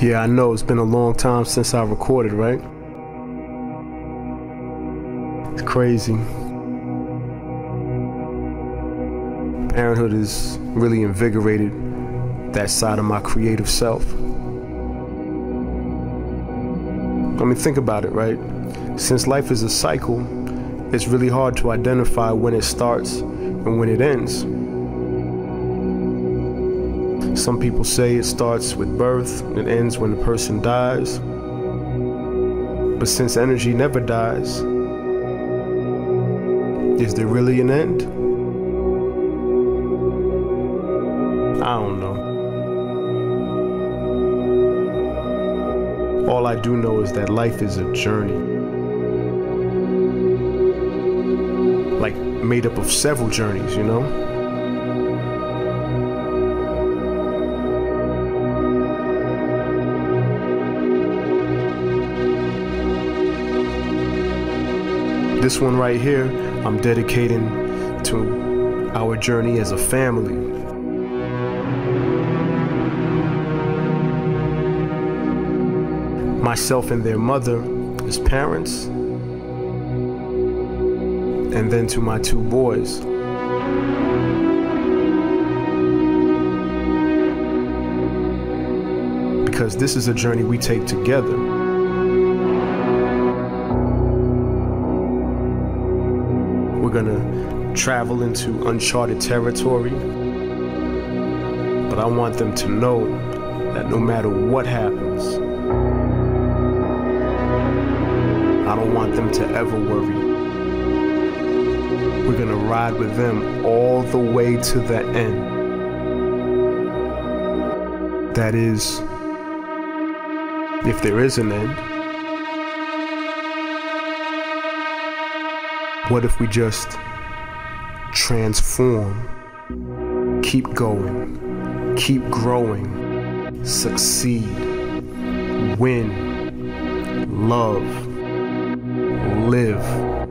Yeah, I know it's been a long time since I recorded, right? It's crazy. Parenthood has really invigorated that side of my creative self. I mean, think about it, right? Since life is a cycle, it's really hard to identify when it starts and when it ends. Some people say it starts with birth and ends when the person dies. But since energy never dies, is there really an end? I don't know. All I do know is that life is a journey. Like made up of several journeys, you know? This one right here, I'm dedicating to our journey as a family. Myself and their mother as parents, and then to my two boys. Because this is a journey we take together. We're gonna travel into uncharted territory. But I want them to know that no matter what happens, I don't want them to ever worry. We're gonna ride with them all the way to the end. That is, if there is an end. What if we just transform, keep going, keep growing, succeed, win, love, live?